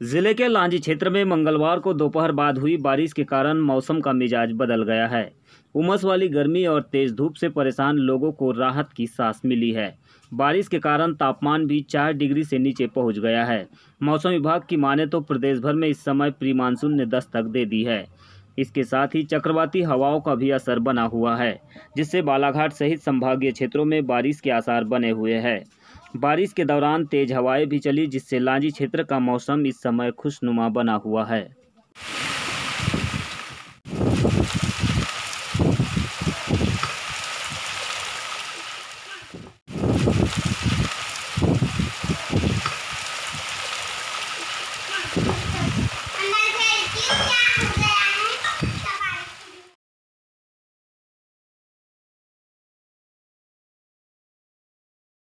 ज़िले के लांजी क्षेत्र में मंगलवार को दोपहर बाद हुई बारिश के कारण मौसम का मिजाज बदल गया है। उमस वाली गर्मी और तेज धूप से परेशान लोगों को राहत की सांस मिली है। बारिश के कारण तापमान भी चार डिग्री से नीचे पहुँच गया है। मौसम विभाग की माने तो प्रदेश भर में इस समय प्री मानसून ने दस्तक दे दी है। इसके साथ ही चक्रवाती हवाओं का भी असर बना हुआ है, जिससे बालाघाट सहित संभागीय क्षेत्रों में बारिश के आसार बने हुए हैं। बारिश के दौरान तेज हवाएँ भी चली, जिससे लांजी क्षेत्र का मौसम इस समय खुशनुमा बना हुआ है।